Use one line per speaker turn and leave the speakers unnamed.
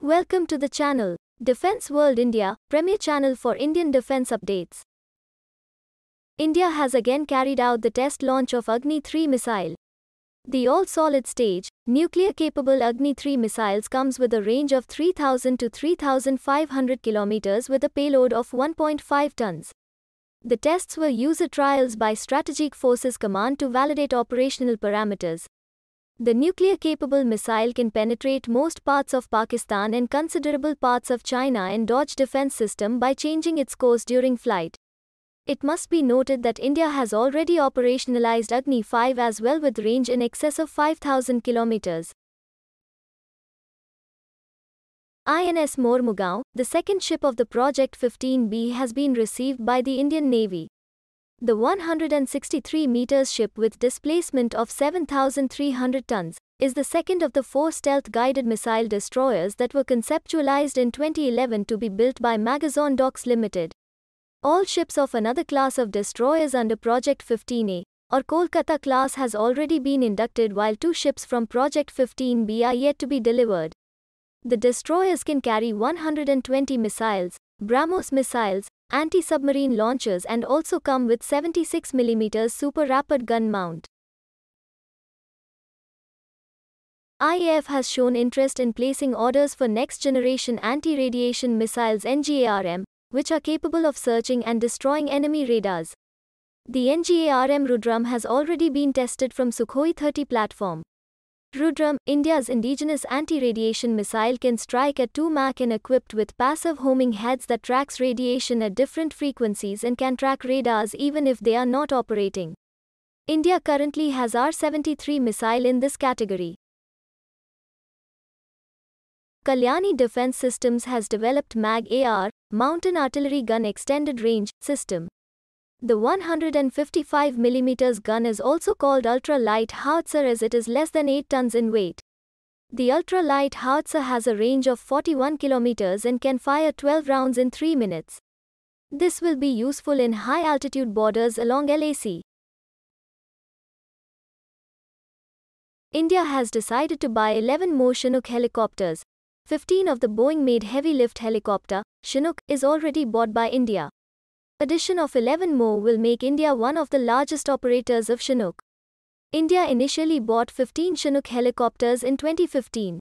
Welcome to the channel, Defense World India, premier channel for Indian defense updates. India has again carried out the test launch of Agni 3 missile. The all-solid stage, nuclear-capable Agni 3 missiles comes with a range of 3000 to 3500 kilometers with a payload of 1.5 tons. The tests were user trials by Strategic Forces Command to validate operational parameters. The nuclear-capable missile can penetrate most parts of Pakistan and considerable parts of China and dodge defense system by changing its course during flight. It must be noted that India has already operationalized Agni 5 as well with range in excess of 5000 kilometers. INS Mormugao, the second ship of the Project 15B has been received by the Indian Navy. The 163 meters ship with displacement of 7,300 tons is the second of the four stealth guided missile destroyers that were conceptualized in 2011 to be built by Magazon Docks Limited. All ships of another class of destroyers under Project 15A or Kolkata class has already been inducted while two ships from Project 15B are yet to be delivered. The destroyers can carry 120 missiles, BrahMos missiles, anti-submarine launchers and also come with 76mm Super Rapid gun mount. IAF has shown interest in placing orders for next-generation anti-radiation missiles NGARM, which are capable of searching and destroying enemy radars. The NGARM Rudram has already been tested from Sukhoi 30 platform. Rudram, India's indigenous anti-radiation missile can strike at 2 Mach and equipped with passive homing heads that tracks radiation at different frequencies and can track radars even if they are not operating. India currently has R-73 missile in this category. Kalyani Defense Systems has developed MAG-ER, Mountain Artillery Gun Extended Range, system. The 155mm gun is also called ultra-light howitzer as it is less than 8 tons in weight. The ultra-light howitzer has a range of 41 km and can fire 12 rounds in 3 minutes. This will be useful in high-altitude borders along LAC. India has decided to buy 11 more Chinook helicopters. 15 of the Boeing-made heavy-lift helicopter, Chinook, is already bought by India. Addition of 11 more will make India one of the largest operators of Chinook. India initially bought 15 Chinook helicopters in 2015.